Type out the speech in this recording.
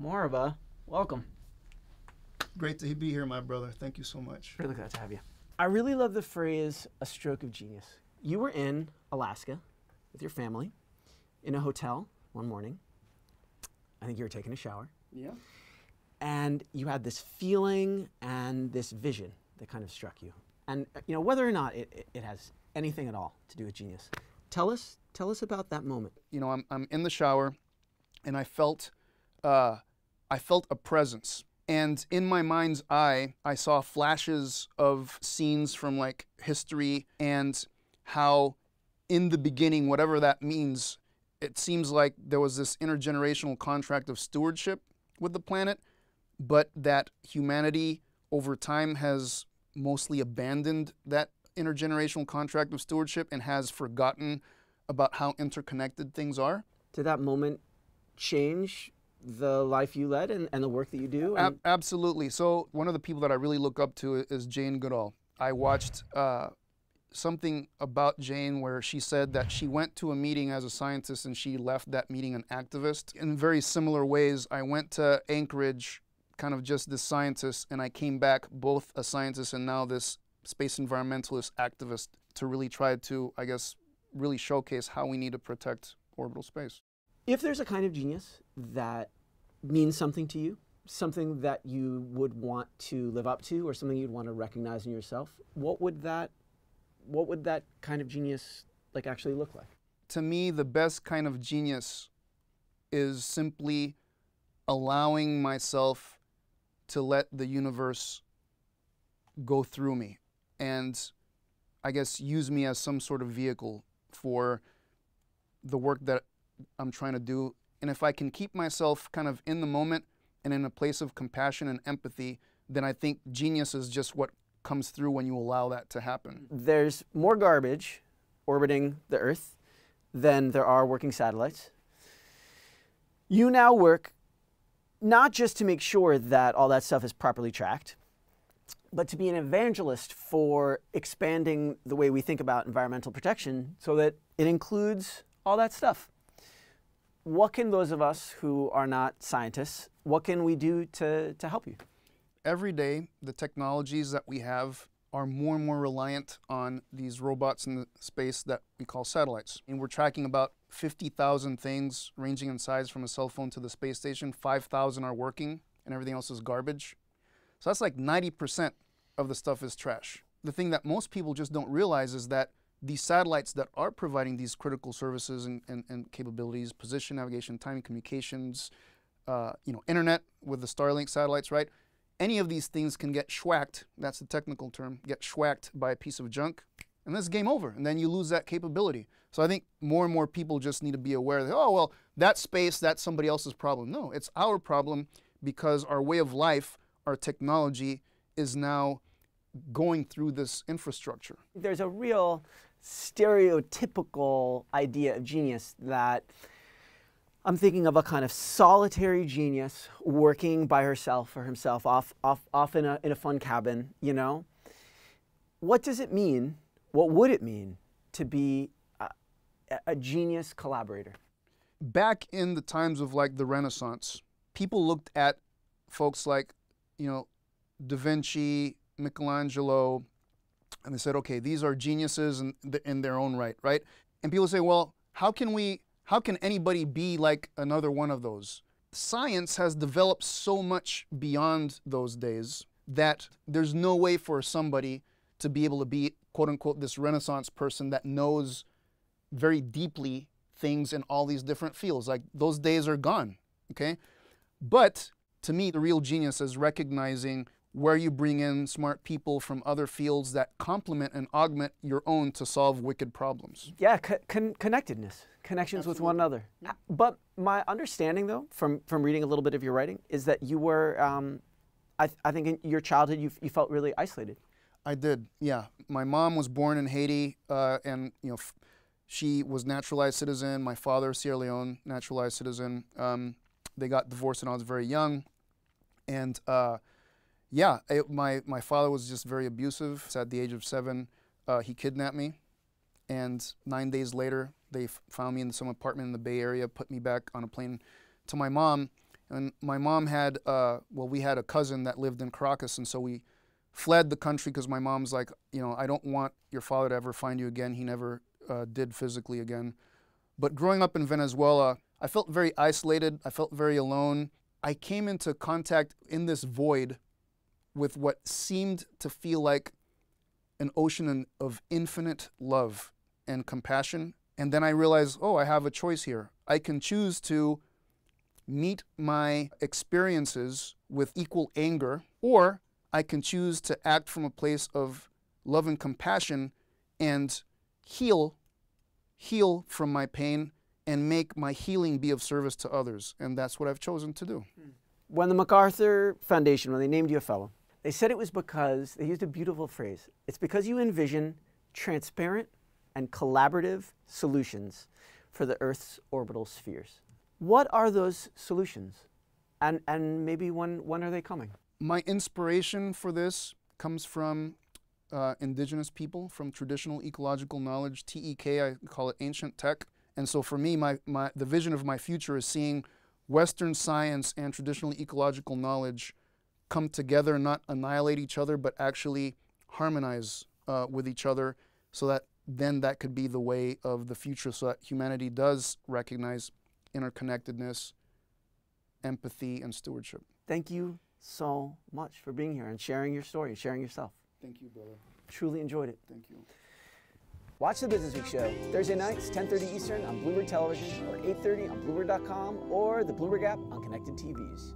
Moriba, welcome. Great to be here, my brother. Thank you so much. Really glad to have you. I really love the phrase a stroke of genius. You were in Alaska with your family in a hotel one morning. I think you were taking a shower. Yeah. And you had this feeling and this vision that kind of struck you. And uh, you know, whether or not it, it, it has anything at all to do with genius. Tell us, tell us about that moment. You know, I'm, I'm in the shower and I felt, uh, I felt a presence. And in my mind's eye, I saw flashes of scenes from like history and how in the beginning, whatever that means, it seems like there was this intergenerational contract of stewardship with the planet, but that humanity over time has mostly abandoned that intergenerational contract of stewardship and has forgotten about how interconnected things are. Did that moment change the life you led and, and the work that you do? Ab- absolutely. So, one of the people that I really look up to is Jane Goodall. I watched uh, something about Jane where she said that she went to a meeting as a scientist and she left that meeting an activist. In very similar ways, I went to Anchorage, kind of just this scientist, and I came back both a scientist and now this space environmentalist activist to really try to, I guess, really showcase how we need to protect orbital space. If there's a kind of genius that means something to you, something that you would want to live up to or something you'd want to recognize in yourself, what would that what would that kind of genius like actually look like? To me, the best kind of genius is simply allowing myself to let the universe go through me and I guess use me as some sort of vehicle for the work that I'm trying to do. And if I can keep myself kind of in the moment and in a place of compassion and empathy, then I think genius is just what comes through when you allow that to happen. There's more garbage orbiting the Earth than there are working satellites. You now work not just to make sure that all that stuff is properly tracked, but to be an evangelist for expanding the way we think about environmental protection so that it includes all that stuff. What can those of us who are not scientists, what can we do to, to help you? Every day, the technologies that we have are more and more reliant on these robots in the space that we call satellites. And we're tracking about 50,000 things ranging in size from a cell phone to the space station. 5,000 are working and everything else is garbage. So that's like 90% of the stuff is trash. The thing that most people just don't realize is that these satellites that are providing these critical services and, and, and capabilities, position, navigation, timing, communications, uh, you know, internet with the Starlink satellites, right? Any of these things can get schwacked, that's the technical term, get schwacked by a piece of junk, and then it's game over, and then you lose that capability. So I think more and more people just need to be aware that, oh, well, that space, that's somebody else's problem. No, it's our problem because our way of life our technology is now going through this infrastructure. There's a real stereotypical idea of genius that I'm thinking of a kind of solitary genius working by herself or himself off, off, off in, a, in a fun cabin, you know? What does it mean? What would it mean to be a, a genius collaborator? Back in the times of like the Renaissance, people looked at folks like you know, Da Vinci, Michelangelo, and they said, okay, these are geniuses in, in their own right, right? And people say, well, how can we, how can anybody be like another one of those? Science has developed so much beyond those days that there's no way for somebody to be able to be, quote unquote, this Renaissance person that knows very deeply things in all these different fields. Like those days are gone, okay? But to me, the real genius is recognizing where you bring in smart people from other fields that complement and augment your own to solve wicked problems. Yeah, con connectedness, connections Absolutely. with one another. Yeah. But my understanding, though, from, from reading a little bit of your writing, is that you were, um, I, th I think in your childhood, you, you felt really isolated. I did, yeah. My mom was born in Haiti, uh, and you know, she was naturalized citizen. My father, Sierra Leone, naturalized citizen. Um, they got divorced when I was very young, and uh, yeah, it, my my father was just very abusive. At the age of seven, uh, he kidnapped me, and nine days later, they found me in some apartment in the Bay Area, put me back on a plane to my mom, And my mom had, uh, well, we had a cousin that lived in Caracas, and so we fled the country because my mom's like, you know, I don't want your father to ever find you again. He never uh, did physically again. But growing up in Venezuela, I felt very isolated. I felt very alone. I came into contact in this void with what seemed to feel like an ocean of infinite love and compassion. And then I realized, oh, I have a choice here. I can choose to meet my experiences with equal anger, or I can choose to act from a place of love and compassion and heal, heal from my pain and make my healing be of service to others. And that's what I've chosen to do. Hmm. When the MacArthur Foundation, when they named you a fellow, they said it was because, they used a beautiful phrase, it's because you envision transparent and collaborative solutions for the Earth's orbital spheres. What are those solutions? And, and maybe when, when are they coming? My inspiration for this comes from uh, indigenous people, from traditional ecological knowledge, TEK, I call it ancient tech. And so for me, my, my, the vision of my future is seeing Western science and traditional ecological knowledge come together, not annihilate each other, but actually harmonize uh, with each other so that then that could be the way of the future so that humanity does recognize interconnectedness, empathy, and stewardship. Thank you so much for being here and sharing your story, sharing yourself. Thank you, brother. Truly enjoyed it. Thank you. Watch the Businessweek show Thursday nights, 10:30 Eastern on Bloomberg Television or 8:30 on Bloomberg.com or the Bloomberg app on connected TVs.